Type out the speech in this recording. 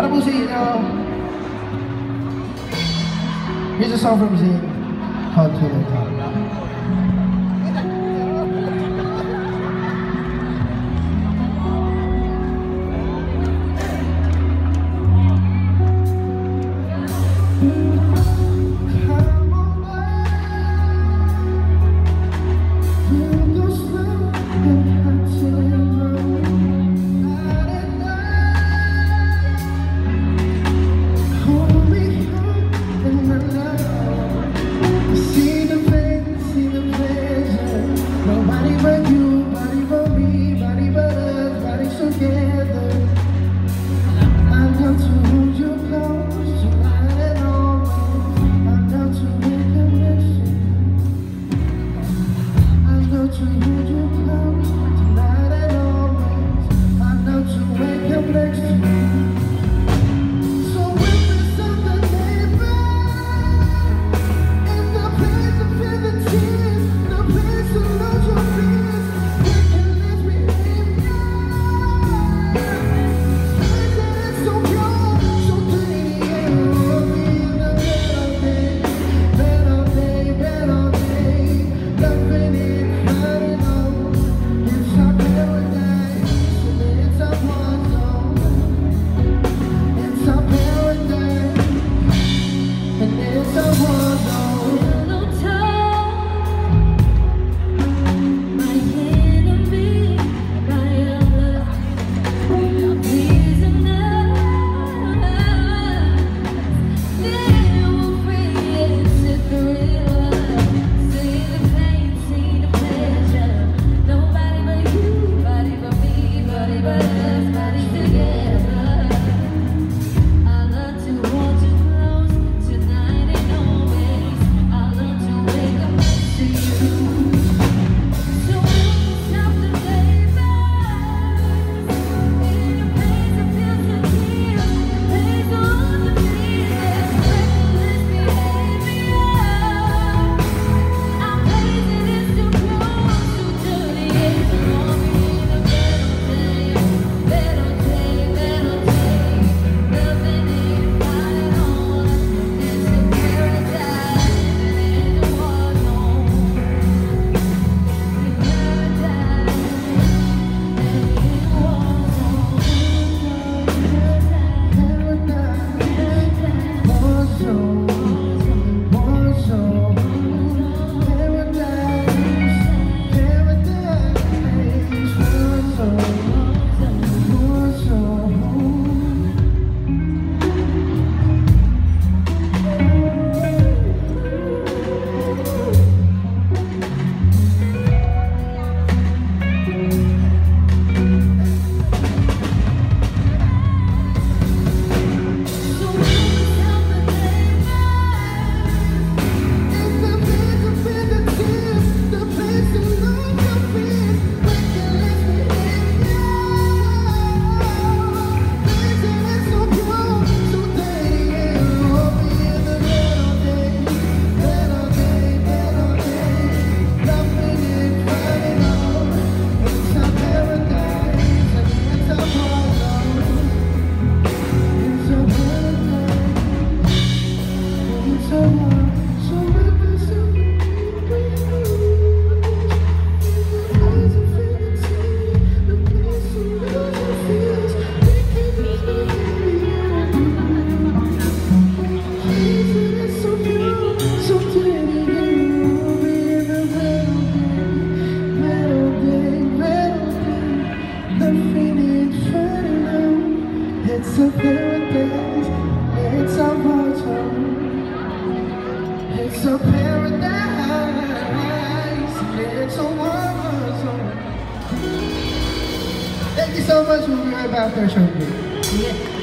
Para po sa uh, inyo. Here's a song from Zayn called "To the Top." It's a It's a paradise It's a Thank you so much. We'll be right back there a. Yeah.